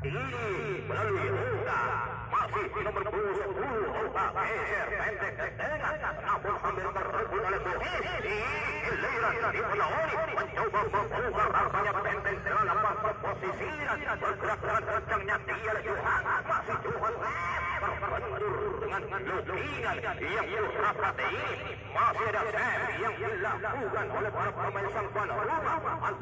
ini melalui Honda masih nomor 10 Honda geser pendek ke tengah namun hampir terrebut oleh Bukit giliran di Melaoni mencoba membongkar rasanya pendek dalam posisinya bergerak dengan kencangnya dia Johan masih Johan terbentur dengan lukingan yang bersahabat ini masih ada Sam yang dilakukan oleh para pemain sang tuan rumah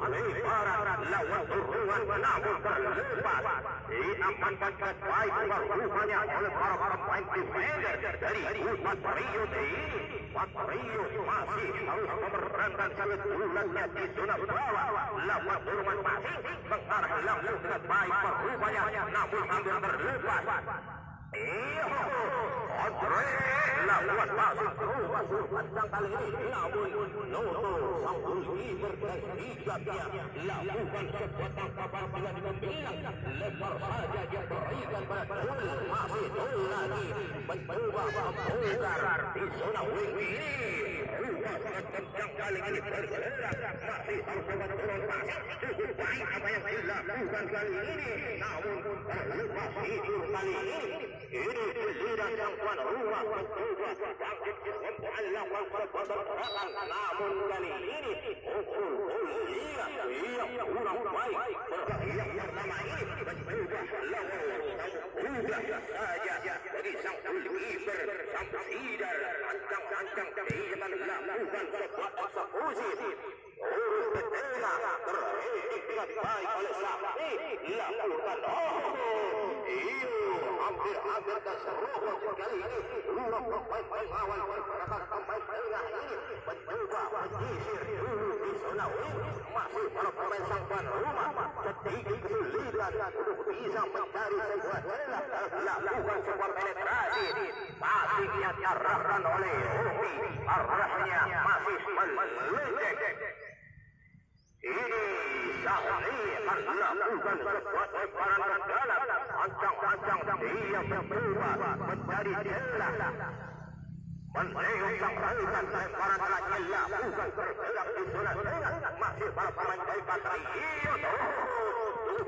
lebaran lawan turunan namun terlepas diamankan baik rupanya oleh para pemain defender dari Umat Rio ini Umat Rio masih harus memerankan kebetulannya di zona bawah lawan turunan masih mengarah langsung dengan baik rupanya namun hampir terlepas lakukan perbuatan apabila dibilang lebar saja dia berikan pada tulang masih tulang lagi mencoba membongkar di zona wing ini Rupa sangat kencang kali ini bergerak masih harus dapat turun masih cukup baik apa yang dilakukan kali ini namun terlepas tidur kali ini ini giliran yang tuan rumah mencoba bangkit memperlakukan pergerakan namun kali ini pukul iya iya kurang baik yang pertama ini mencoba lawan sudah saja dari sang goalkeeper sang sidar ancang-ancang dia melakukan sebuah eksekusi urus betela terhitung dengan baik oleh Safi lakukan oh iyo hampir-hampir keserupan sekali ini dua pemain pengawal pergerakan pemain tengah ini mencoba menyisir dulu di zona wing masih para pemain sang rumah sedikit kesulitan bisa mencari sebuah celah lakukan sebuah penetrasi masih diarahkan oleh Umi arahnya masih melenceng ini Sahri akan lakukan sebuah lemparan ke dalam ancang-ancang dia mencoba menjadi celah Menengok sang rautan lemparan telah dilakukan bergerak di zona tengah masih para pemain dari Patri Iyo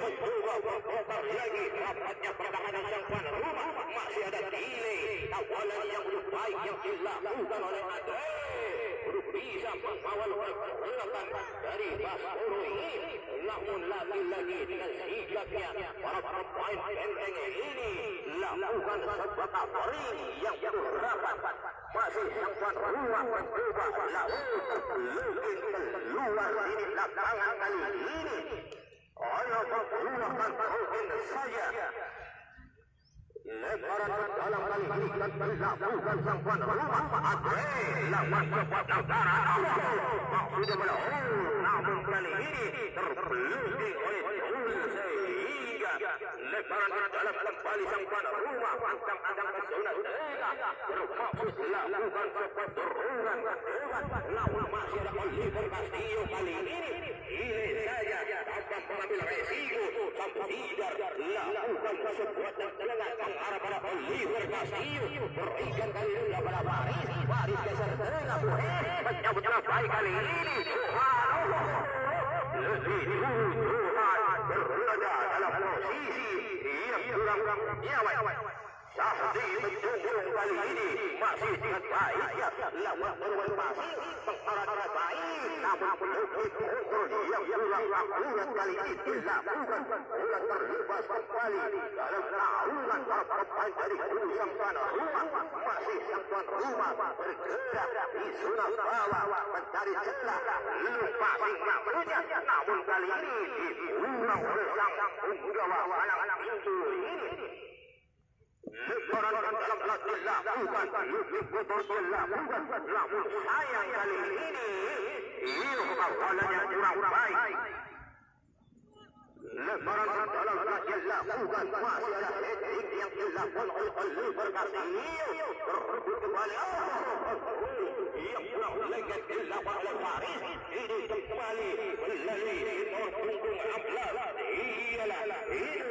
mencoba membongkar lagi rapatnya pertahanan sang tuan rumah. Masih ada delay. Awalan yang belum baik yang dilakukan oleh Andre. Untuk bisa mengawal pergerakan dari Baskoro ini. Namun lagi-lagi dengan sigapnya para pemain benteng ini lakukan sebuah covering yang berapat. Masih tuan rumah mencoba lalu terlukis keluar ini lapangan kali ini. Ayo pergunakan koin saya. Lebaran ke dalam kali ini dan dilakukan sang tuan rumah Andre lawan cepat negara Maksudnya melawan namun kali ini terpeluting oleh Tul sehingga lebaran dalam kembali sang tuan rumah ancang-ancang ke zona tengah bermaksud lakukan cepat dorongan dewan masih ada Oliver Castillo kali ini ini saja mengambil resiko sampai lakukan sesuatu yang telengat mengarah pada Oliver Castillo berikan kali ini kepada Paris Paris geser tengah menyambut dengan baik kali ini Tuhan lebih dulu Tuhan berada dalam posisi yang kurang nyawa Sahdi menjunjung kali ini masih dengan baik lawan bermain masih mengarah dengan baik namun pelukis ukur yang kurang akurat kali ini. Dilakukan bola terlepas kembali dalam naungan para pemain dari hulu sang tuan rumah masih sang tuan rumah bergerak di zona bawah mencari celah lupa sing maksudnya namun kali ini diulang oleh sang penggawa alang-alang pintu ini مصرا قبلت اللعبوبا قبلت اللعبوبا لعبوب sayang kali ini Iyo kawalan yang kurang baik Lembaran dalam rakyat lakukan masalah etik yang dilakukan oleh Allah berkasih Iyo berebut kembali Allah Iyo kurang lengket dilakukan oleh Paris Ini kembali Walladhi torkuntum ablas Iyalah Iyo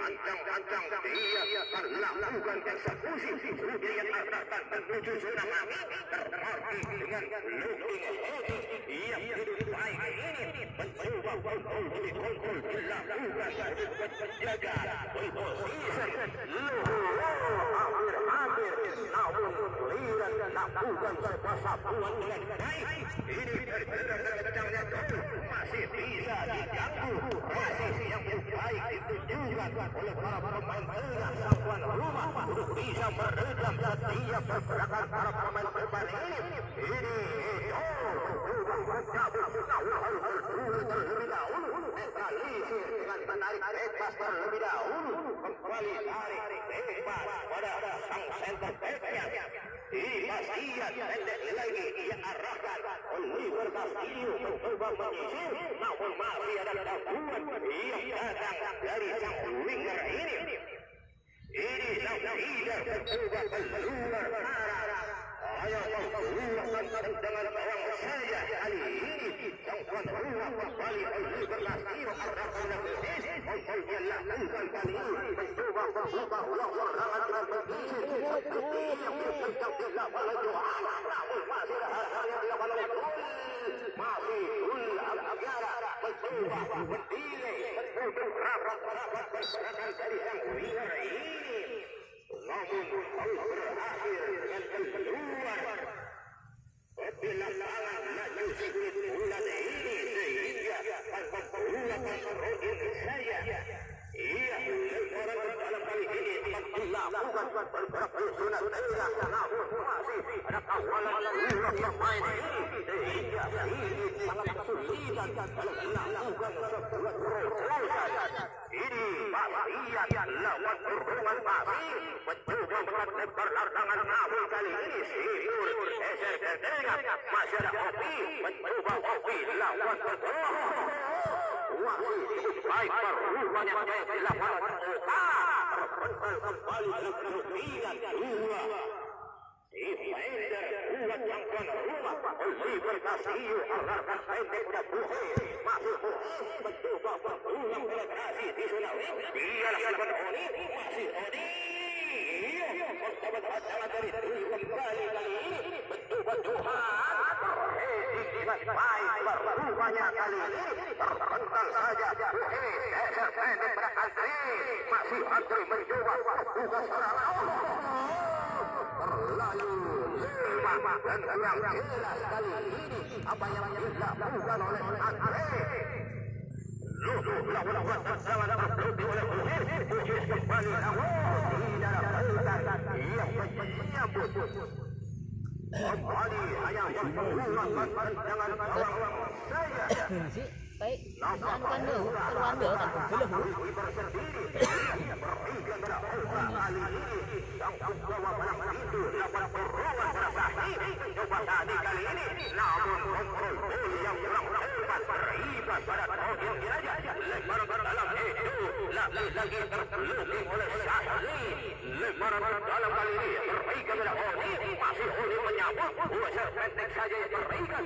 ancang-ancang dia melakukan eksekusi budaya atas menuju zona kami berarti dengan looking ahead ia hidup baik ini mencoba mengikuti kontrol dilakukan menjaga posisi luhur namun liran lakukan sebuah sapuan dengan baik ini terdengar-dengarnya masih bisa diganggu posisi yang baik ditunjukkan oleh para pemain tengah sang rumah untuk bisa meredam setiap pergerakan para pemain depan ini. Ini oh, sudah mencabut namun harus berdua terlebih dahulu. Dengan menarik bebas terlebih dahulu. Kembali tarik bebas pada sang center backnya. Dipastikan pendek lagi ia arahkan Oliver Castillo mencoba menyisir namun masih ada gangguan yang datang dari sang winger ini. Ini sang leader mencoba keluar arah. Ayo keluarkan tendangan gawang saya kali ini. Sang tuan rumah kembali Oliver Castillo arahkan ما في كل الحجارة مصوبة والدينة مصوبة خافت خافت بشرة كريهة مريضة رهينة اللهم انصر آخر من الكلور رب العالمين لا يوجد ولد هي مشروع الرساية هي التي ردت على قلبه حق الله رسول الله رسول Masyarakat kopi, mencoba kopi, lawan berkopi. baik perubahnya kegelapan dosa terpental kembali ke kerugian jiwa Defender kuat yang penerima Polisi berkasiu Alarkan pendek dan buhe Masih buhe Mencoba berulang penetrasi di Sulawesi Dia lakukan Oni Masih Oni Persahabat pasangan dari Dwi kembali kali ini Mencoba Johan baik berubahnya kali ini terpental saja Buhe geser pendek pada Andri masih Andri mencoba membuka serangan terlalu lima dan kurang jelas kali ini apa yang dilakukan oleh Andre. Lutu lawan tendangan terbukti oleh Buhir. Bujis kembali namun tidak dapat ia menyambut. Baik pendek saja yang berikan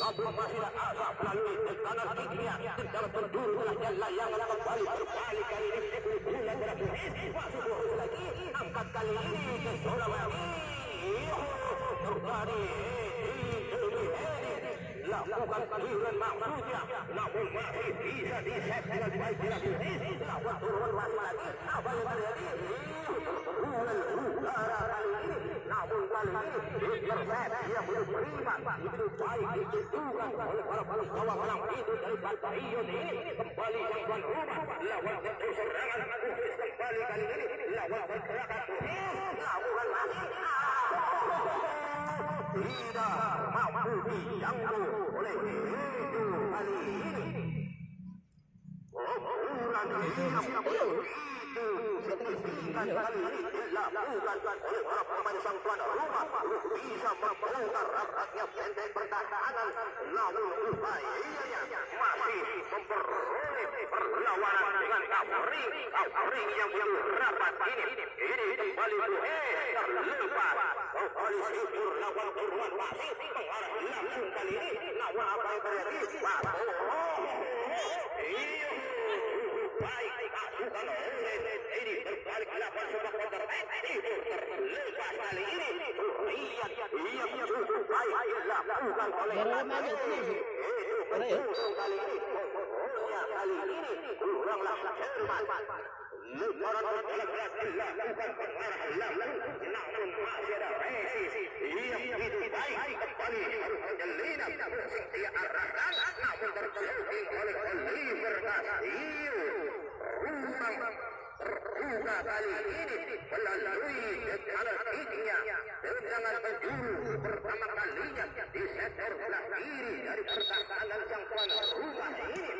Apabila azab melalui tekanan dunia Dalam penduduklah jalan yang kembali Berbalik kali ini Bulan berakhir Masuk terus lagi Angkat kali ini Ke seorang lagi Tertarik lakukan keliruan maksudnya namun masih bisa disep dengan baik dilakukan lawan turun lagi lagi apa yang terjadi bulan udara kali ini namun kali ini intersep dia belum terima itu baik ditentukan oleh para pengawal malam itu dari Batarion ini kembali sang tuan rumah lawan tentu serangan khusus kembali kali ini lawan pergerakan lakukan lagi tidak mampu dijangkau oleh itu kali ini. Ukuran hidup itu signifikan kali ini dilakukan oleh para pemain sang tuan rumah bisa membongkar rapatnya benteng pertahanan namun upayanya masih memperoleh perlawanan dengan Afrik Afrik yang begitu rapat ini. Ini kembali Buhe terlepas. Kembali Sipur lawan Turman masih mengarah langsung kali ini namun apa yang terjadi? Batu iya Baru maju tu ni. Baru. Kuranglah cermat. Di sektor belah kiri dari pertahanan sang tuan rumah ini.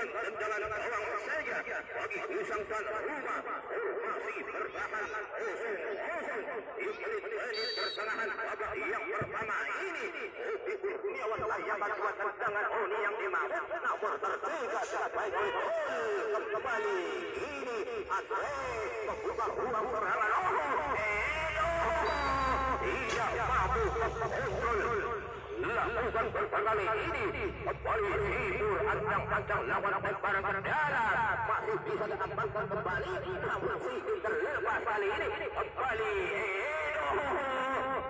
berubahkan tendangan gawang saja. Bagi usang tuan rumah masih bertahan kosong kosong. Di menit-menit pertengahan babak yang pertama ini. Upi Kurniawan layangan dua tendangan Oni yang dimabuk namun tertinggal sangat baik kembali. Ini Andre membuka ruang serangan tidak mampu. Mengontrol lakukan berkali ini. Kembali tidur ancang-ancang lawan lemparan ke dalam masih bisa diamankan kembali. Namun Siti terlepas kali ini. Kembali.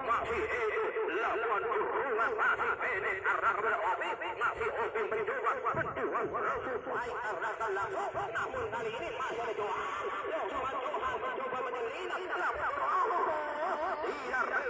Masih itu lawan hubungan masih pendek. Arah Obi masih Obi mencoba menjual langsung baik arahkan langsung. Namun kali ini masih ada Johan. Johan Johan mencoba menyelinap. Lawan tidak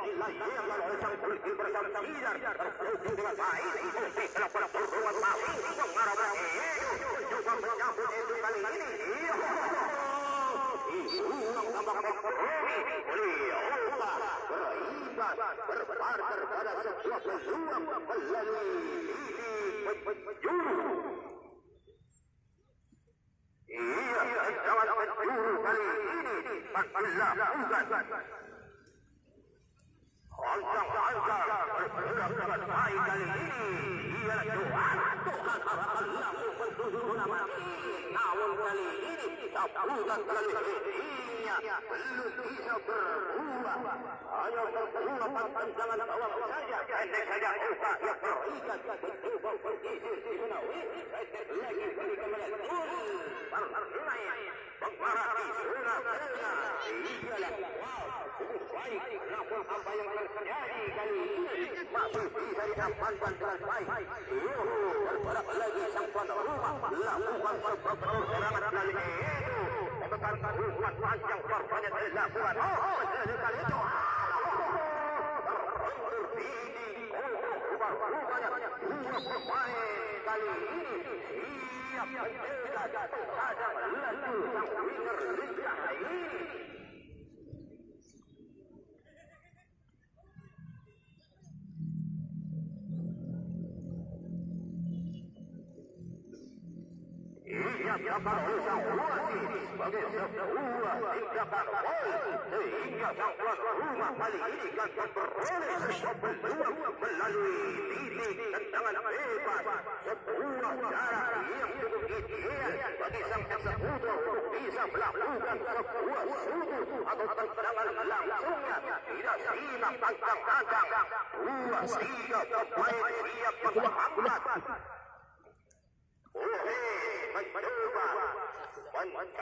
Ini Makilah bukan Wow. Baik. Namun apa yang terjadi kali ini masih bisa diamankan dengan baik. Yuhu bergerak lagi sang tuan rumah. Lakukan sebuah serangan kali itu memegang hukuman panjang korbannya dilakukan oh menjadi kali itu. Terbentur ini oh rupanya dua pemain kali ini. Siap menjaga kadang laju sang Dapat usang wasit sebagai sebuah tindakan gol sehingga tuan rumah kali ini akan beroleh sebuah melalui titik tendangan bebas sebuah cara yang cukup ideal bagi sang eksekutor untuk bisa melakukan sebuah sudut atau tendangan langsungnya tidak simak tantang-tantang dua tiga pemain siap menghambat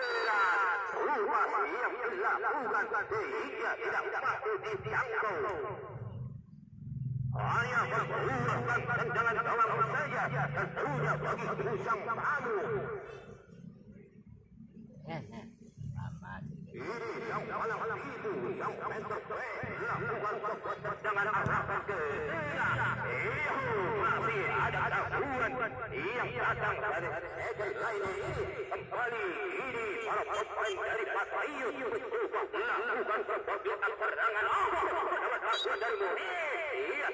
deras. Rumah yang dilakukan sehingga tidak patut dijangkau. Hanya berbuahkan tendangan gawang saja tentunya bagi musang tamu. Eh, eh. Aman. Ini yang malam itu yang mentor lakukan sebuah tendangan arahkan ke. Ihu masih ada taburan yang datang dari segel lain. Kembali ini para pemain dari Patriot mencoba melakukan sebuah serangan. Oh, dapat bantuan dari. Iya.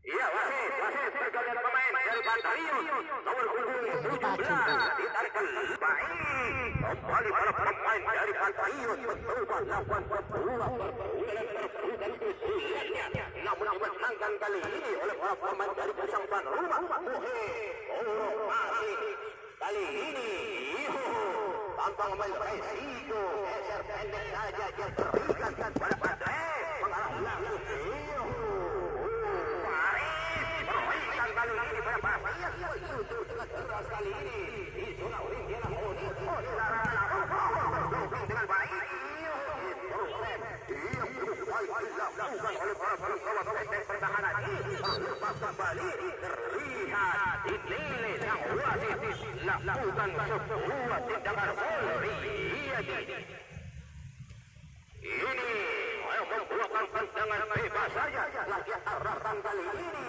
Iya, wasit, wasit pergantian pemain Patriot. Nomor punggung 17 ditarik ke baik. Kembali para pemain dari mencoba melakukan sebuah perbuatan perbuatan usulannya. Namun dimenangkan kali ini oleh para pemain dari Tuan Rumah. Ohe, orang masih kali ini. Tanpa mengambil resiko. Geser pendek saja dia berikan pada Padre. Mengarah langsung. Ihu. Paris perbaikan kali ini pada Paris. Itu dengan keras kali ini. Di zona ring dia lah Oni. Oni larangan. Doping dengan baik. Ia cukup baik dilakukan oleh para pengawal pendek pertahanan ini. Terlepas kembali terlihat dinilai sang wasit lakukan sebuah tindakan gol. Iya, ini ayo membuahkan tendangan bebas saja lagi arahkan kali ini.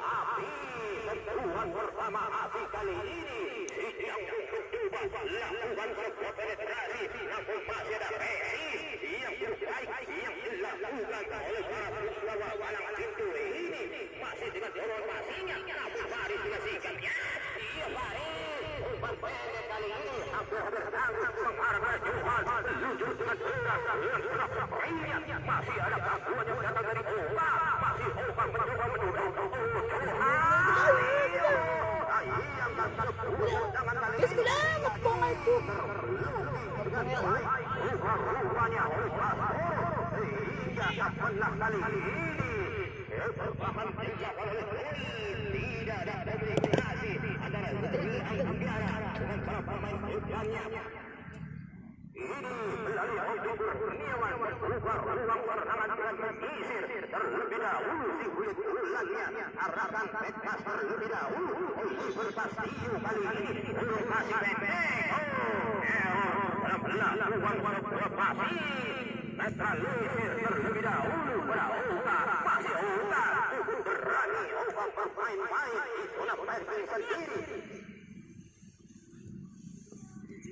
Api sentuhan bersama api kali ini. Yang mencoba lakukan sebuah penetrasi namun masih ada Messi yang terbaik yang dilakukan oleh para pelawan walang pintu ini. Masih dengan formasinya namun Paris dengan sikapnya. Iya Paris. Umpan pendek kali ini hampir bertanggung mengarah Johan menuju dengan tegas dengan gerak sprintnya. Masih ada gangguan yang datang dari Opa. Masih Opa mencoba menuju Johan. Yang datang sepuluh dengan kali Yes, bilang. Kung oleh terlebih dahulu si kulit ulannya arahkan bebas terlebih dahulu Oliver Castillo kali ini lokasi pendek oh adalah uang pasti Metralisir terlebih dahulu pada otak Pasti otak berani otak bermain-main Itulah pesen sendiri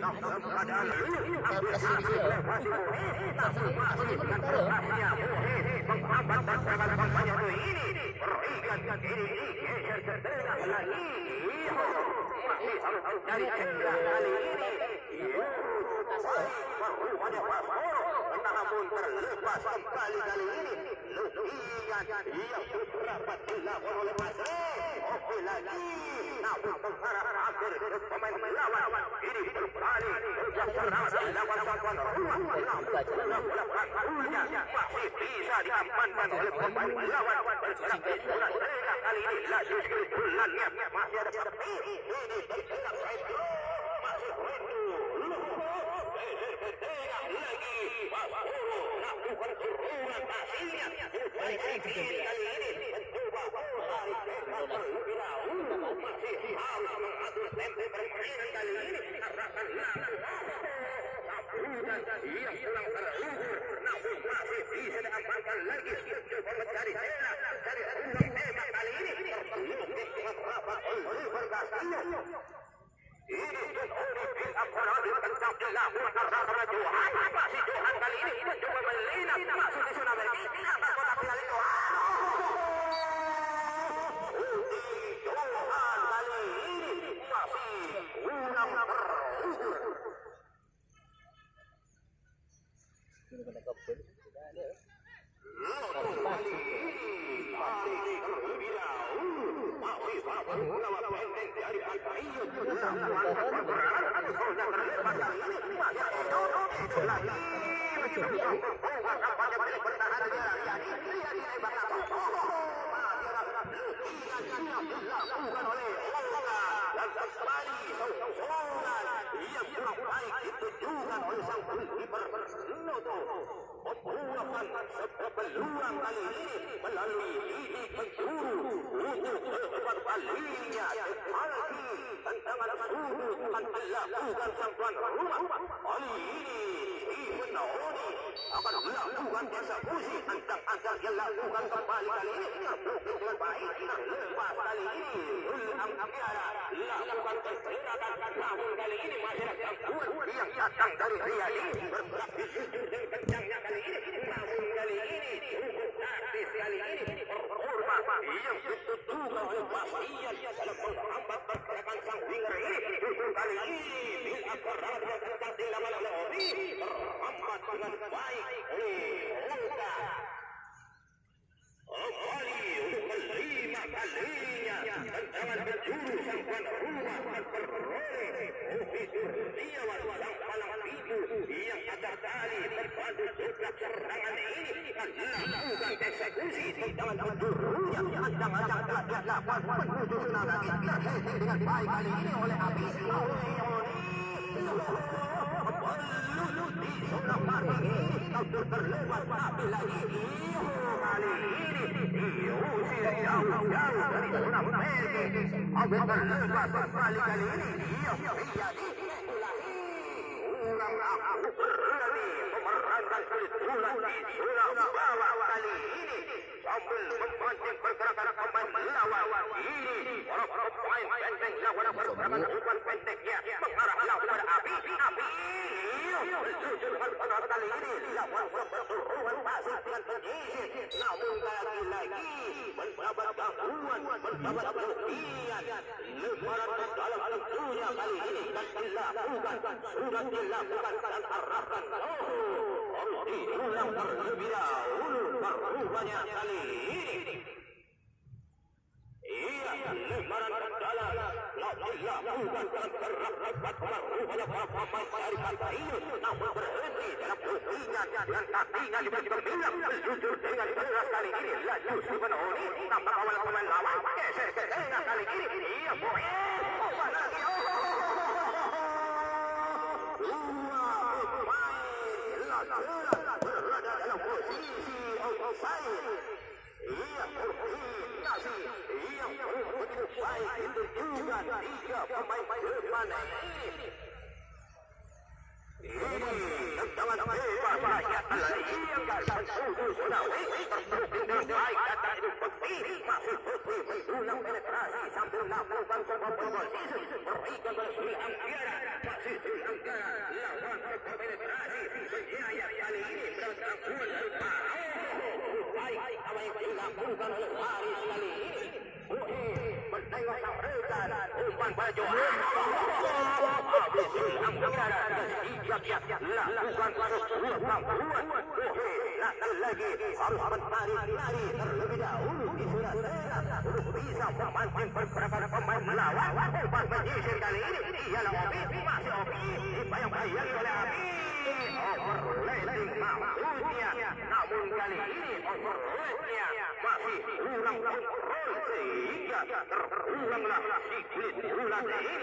mencoba mengatur irama permainan para para pemain pendek dari kubu Patriot ini terpeluk dengan headingnya datang Andre masih Andre mencoba lakukan para pergerakan dia Andre Andre melewati selesai kali ini dia namun terlepas kembali kali ini Lukian yang beberapa dilakukan oleh Masri Oke lagi namun mengharap akhir pemain lawan ini berbalik. Yang serang dilakukan tuan rumah namun bola-bola panggulnya masih bisa diamankan oleh pemain lawan. Bergerak di bola tengah kali ini laju sekali bulannya. Masih ada tapi ini Pedro masih Pedro tengah lagi. Wasmoro ini dan una batalla. Bukan oleh Allah. Arahkan lalu Sambutan yang masih bisa diamankan lagi mencoba mencari celah dari ulang tembak kali ini melalui ini penjuru untuk berbalinya Alki tentangan suhu akan dilakukan sang tuan rumah kali ini Stephen Naoni akan melakukan persekusi tentang agar dia lakukan kembali kali ini terblokir dengan baik terlepas kali ini Zul Ambiara lakukan pergerakan namun kali ini masih ada gangguan yang datang dari Riyadi bergerak di dan kencangnya kali ini kali ini. Cukup taktis kali ini performa yang ditutukan oleh dalam menghambat pergerakan sang winger ini. Justru kali ini bila keradnya tentang di lama Lobi terhambat dengan baik oleh Oka Kembali untuk kelima kalinya tendangan penjuru sang tuan rumah dan beroleh Ovi Kurniawan sang يقتتان قد تترك الرملين أنه قد سكوزي دون الدروج عندما تتلقى والوجود سنة يتحيث من البايقلين ولأبي அவர்கள் ulang aku berani memerankan kulit bulan di zona bawah kali ini sambil memancing pergerakan pemain lawan ini para pemain benteng lawan pergerakan umpan pendeknya mengarah kepada api api dengan benar kali ini lawan berseruan masih dengan penyisir namun lagi-lagi mendapat gangguan mendapat kerugian lebaran ke dalam setiap kali dan tidak sudah dilakukan dan harapkan oh mesti terlebih dahulu baru banyak kali Iya, lembaran kendala, dari kata ini, namun berhenti dalam dan kakinya juga dengan berat kali ini, lah justru menoni, awal pemain lawan, geser ke tengah kali ini, iya. Penetrasi sambil melakukan sebuah perbuatan berbaikan pada suri ampiran Melawan, bukan menjadi kali ini, ialah opi, masih opi, bayang-bayang oleh api. Kurang kontrol Sehingga terulanglah si kulit ulat ini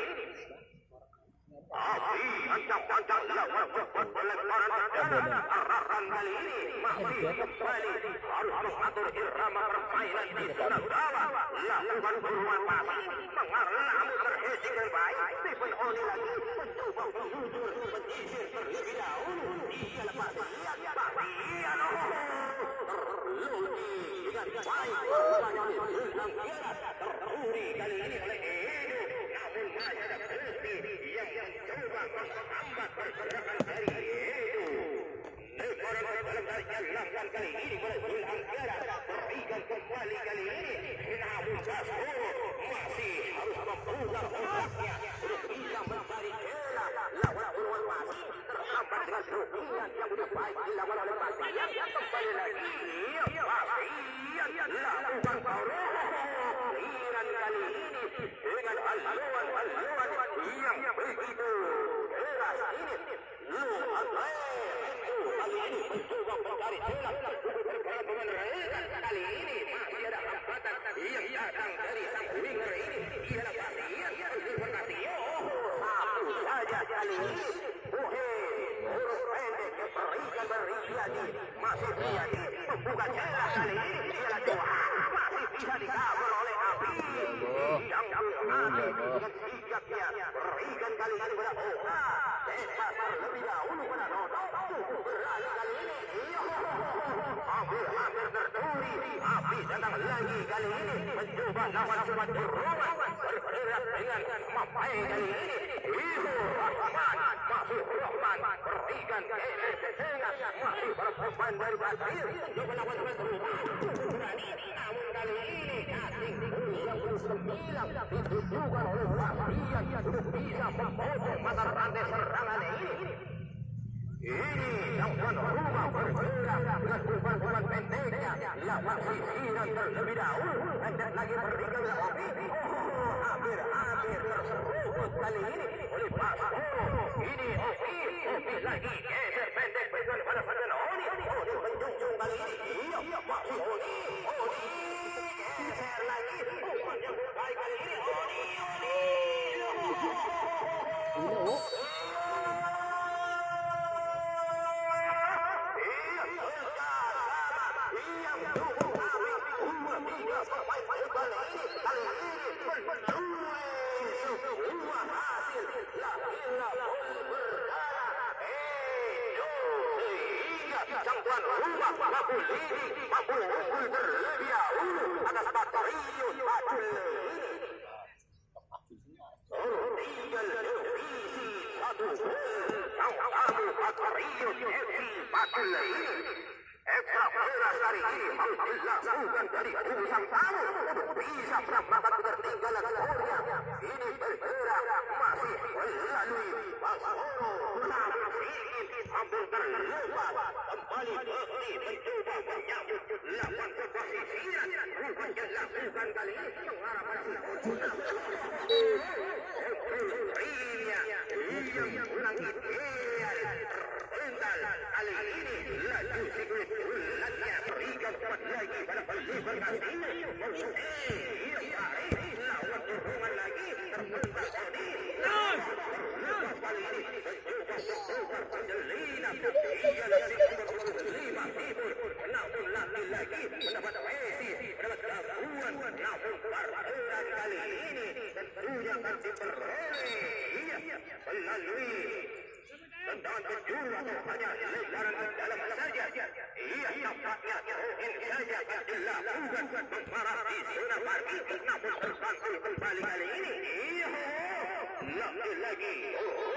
Api ancang-ancang lawan cepat pelemparan perdana Arahkan kali ini masih kembali Harus mengatur irama permainan di zona bawah Lakukan buruan pasti Mengarah terhenti dengan baik Stephen Oni lagi mencoba menjujur Menyisir terlebih dahulu Dia lepas lihat Bagian Terludi dengan Yang berbaik, yang berbaik, yang berbaik, yang berbaik, yang berbaik, yang berbaik, baik dilawan oleh Basian Kembali lagi Basian lakukan Pauro Iran kali ini dengan haluan-haluan yang begitu keras ini Lu Andre kali ini mencoba mencari celah untuk bergerak dengan rekan kali ini masih ada hambatan yang datang dari sang winger ini ialah Basian Berkatio satu saja kali ini Ohe huruf pendek berikan beriadi masih Riyadi membuka celah kali ini Ini, yang lawan sisiran terlebih dahulu hendak lagi berikan Obi oh hampir-hampir terseruput kali ini oleh Baskoro ini Obi Obi lagi geser وأقول ديني أقول حب البر يعود أنا قطري أتلهيني عربي الإنجليزي أدوبون عوام قطري حبي أتلهيني Ekstrakurikuler dari Mangkila bukan dari urusan kamu. Bisa berangkat bertinggalan Korea. Ini bergerak masih melalui Basoro. kembali berhenti mencoba menyambut lawan keposisian rupanya lakukan kali ini mengarah pada sempurna Kontrolnya yang kurang ideal terpental kali ini laju sikit bulannya berikan cepat lagi pada pelibur kasino mengusir Paris lawan turungan lagi terpental Odi Terlepas kali ini lagi. Oh, oh.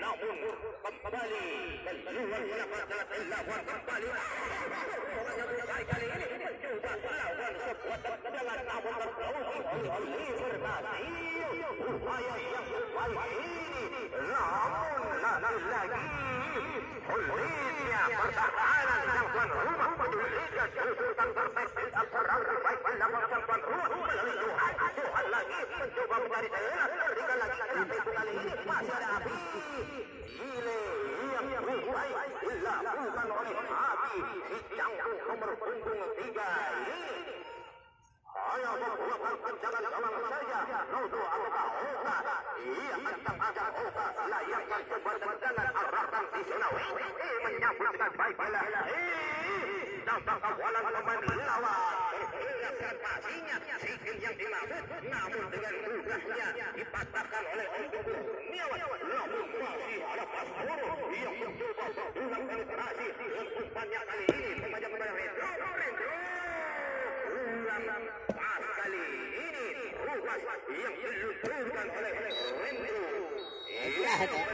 نعم قبالي بل هو الخلق الا هو قبالي ويا الشيخ والعيد نعم نلاقيه حليت يا فرد تعالى نوان روما يليك الجنسوك الفرمس الفرار ولا مرتبا روما يليوحي تحلقيه من جوبا مداري تهيلا الرجال لكي kencangan gawang saja. Nodo ataukah Oka? Ia ancang-ancang Oka layak mencoba tendangan arahkan di zona wing. Eh, menyambut dengan baik bila. Eh, nampak kawalan pemain lawan. Bergerakkan pasinya. Sikil yang dimaksud. Namun dengan mudahnya dipatahkan oleh Oka Kurniawan. Namun masih ada Paskoro yang mencoba berulang berhasil. Dan umpannya kali ini pemain kepada Rendro. Rendro. Ulang yang. Ya,